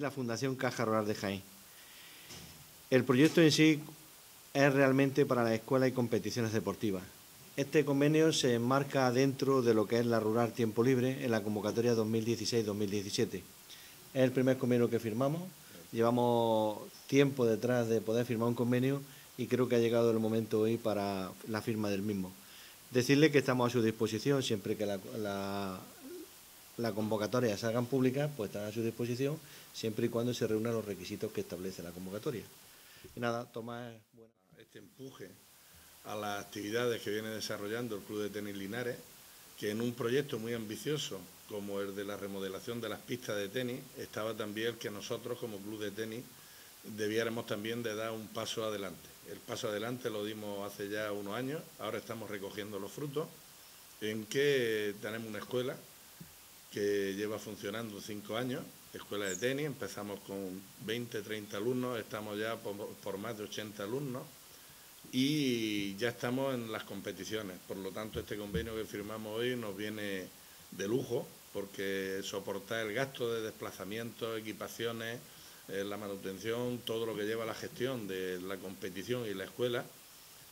la Fundación Caja Rural de Jaén. El proyecto en sí es realmente para la escuela y competiciones deportivas. Este convenio se enmarca dentro de lo que es la Rural Tiempo Libre en la convocatoria 2016-2017. Es el primer convenio que firmamos. Llevamos tiempo detrás de poder firmar un convenio y creo que ha llegado el momento hoy para la firma del mismo. Decirle que estamos a su disposición siempre que la, convocatoria se públicas, pues están a su disposición siempre y cuando se reúnan los requisitos que establece la convocatoria. Y nada, Tomás. Bueno. Este empuje a las actividades que viene desarrollando el Club de Tenis Linares, que en un proyecto muy ambicioso como el de la remodelación de las pistas de tenis, estaba también que nosotros como Club de Tenis debiéramos también de dar un paso adelante. El paso adelante lo dimos hace ya unos años, ahora estamos recogiendo los frutos, en que tenemos una escuela que lleva funcionando cinco años, escuela de tenis, empezamos con 20, 30 alumnos, estamos ya por, más de 80 alumnos y ya estamos en las competiciones. Por lo tanto, este convenio que firmamos hoy nos viene de lujo porque soportar el gasto de desplazamiento, equipaciones, eh, la manutención, todo lo que lleva la gestión de la competición y la escuela,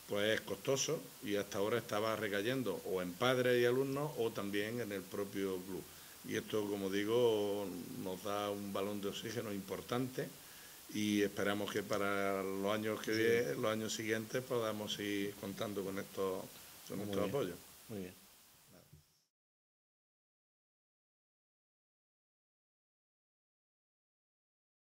pues es costoso y hasta ahora estaba recayendo o en padres y alumnos o también en el propio club. Y esto, como digo, nos da un balón de oxígeno importante y esperamos que para los años que vienen, los años siguientes podamos ir contando con esto, con nuestro apoyo. Muy bien.